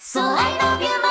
So I love you